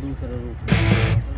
दूसरे रूप से।